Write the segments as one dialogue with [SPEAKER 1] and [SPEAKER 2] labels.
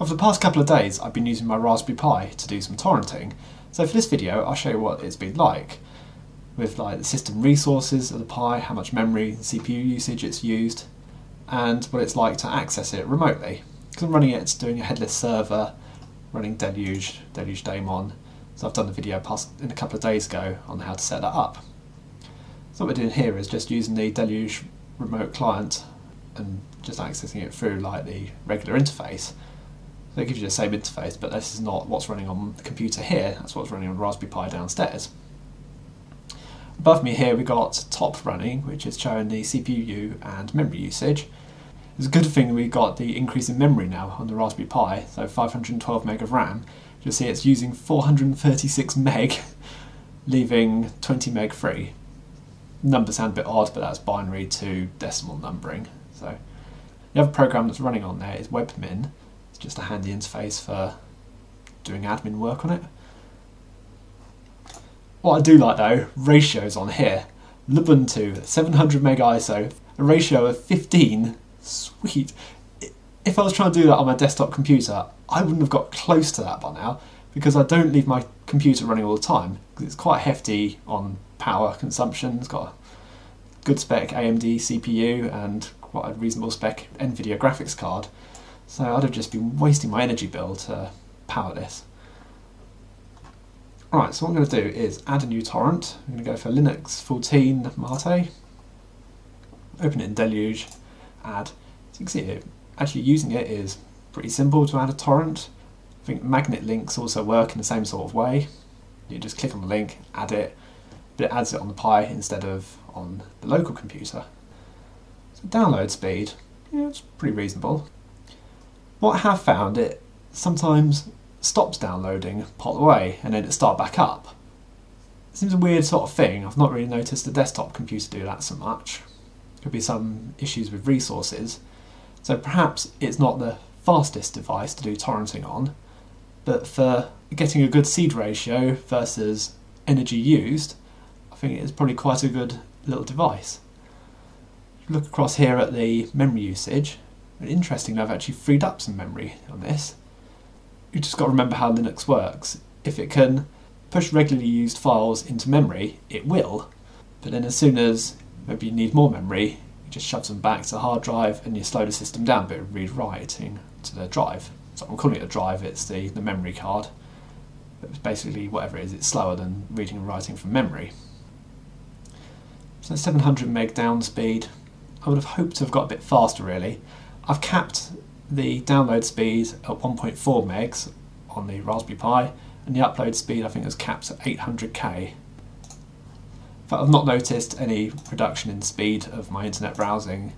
[SPEAKER 1] Over the past couple of days I've been using my Raspberry Pi to do some torrenting, so for this video I'll show you what it's been like with like the system resources of the Pi, how much memory and CPU usage it's used, and what it's like to access it remotely. Because I'm running it, it's doing a headless server, running Deluge, Deluge Daemon, so I've done the video past in a couple of days ago on how to set that up. So what we're doing here is just using the Deluge remote client and just accessing it through like the regular interface. It gives you the same interface, but this is not what's running on the computer here, that's what's running on Raspberry Pi downstairs. Above me here we've got top running, which is showing the CPU and memory usage. It's a good thing we got the increase in memory now on the Raspberry Pi, so 512 meg of RAM. You'll see it's using 436 meg, leaving 20 meg free. Numbers sound a bit odd, but that's binary to decimal numbering. So the other program that's running on there is WebMin. Just a handy interface for doing admin work on it. What I do like though, ratios on here. Lubuntu, 700 meg ISO, a ratio of 15. Sweet. If I was trying to do that on my desktop computer, I wouldn't have got close to that by now because I don't leave my computer running all the time because it's quite hefty on power consumption. It's got a good spec AMD CPU and quite a reasonable spec NVIDIA graphics card. So I'd have just been wasting my energy bill to power this. Alright, so what I'm going to do is add a new torrent. I'm going to go for Linux 14 Mate. Open it in Deluge, add. So you can see it, actually using it is pretty simple to add a torrent. I think magnet links also work in the same sort of way. You just click on the link, add it, but it adds it on the Pi instead of on the local computer. So download speed, yeah, it's pretty reasonable. What I have found, it sometimes stops downloading part of the way and then it start back up. It seems a weird sort of thing. I've not really noticed the desktop computer do that so much. Could be some issues with resources. So perhaps it's not the fastest device to do torrenting on, but for getting a good seed ratio versus energy used, I think it is probably quite a good little device. Look across here at the memory usage. Interesting, I've actually freed up some memory on this you just got to remember how Linux works. If it can push regularly used files into memory, it will. But then as soon as maybe you need more memory, you just shove them back to the hard drive and you slow the system down a bit of read writing to the drive. So I'm calling it a drive, it's the, the memory card. But basically whatever it is, it's slower than reading and writing from memory. So 700 meg down speed. I would have hoped to have got a bit faster really. I've capped the download speed at 1.4 megs on the Raspberry Pi, and the upload speed I think is capped at 800k. But I've not noticed any reduction in speed of my internet browsing.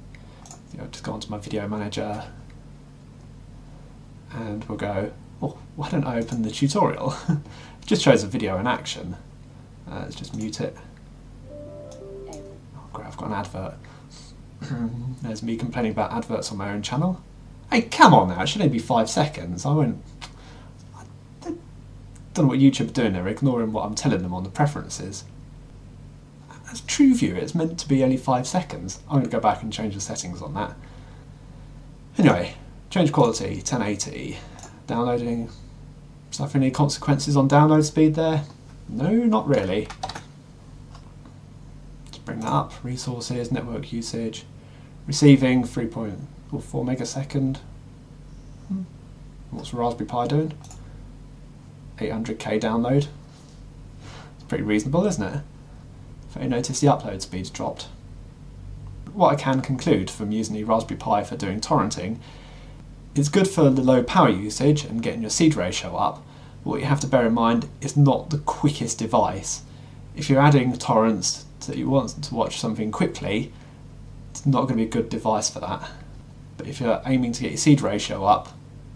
[SPEAKER 1] You know, just gone onto my video manager, and we'll go. Oh, why don't I open the tutorial? it just shows a video in action. Uh, let's just mute it. Oh great, I've got an advert. There's me complaining about adverts on my own channel. Hey, come on now, it should only be five seconds. I won't. I don't know what YouTube are doing there, ignoring what I'm telling them on the preferences. As TrueView, it's meant to be only five seconds. I'm going to go back and change the settings on that. Anyway, change quality, 1080. Downloading. Suffering any consequences on download speed there? No, not really. Bring that up. Resources, network usage. Receiving 3.4 megasecond. Hmm. What's Raspberry Pi doing? 800k download. It's pretty reasonable, isn't it? If you notice the upload speed's dropped. What I can conclude from using the Raspberry Pi for doing torrenting, it's good for the low power usage and getting your seed ratio up. What you have to bear in mind is not the quickest device. If you're adding torrents that you want to watch something quickly, it's not going to be a good device for that. But if you're aiming to get your seed ratio up,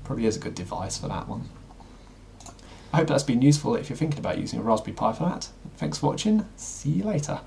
[SPEAKER 1] probably is a good device for that one. I hope that's been useful if you're thinking about using a Raspberry Pi for that. Thanks for watching, see you later.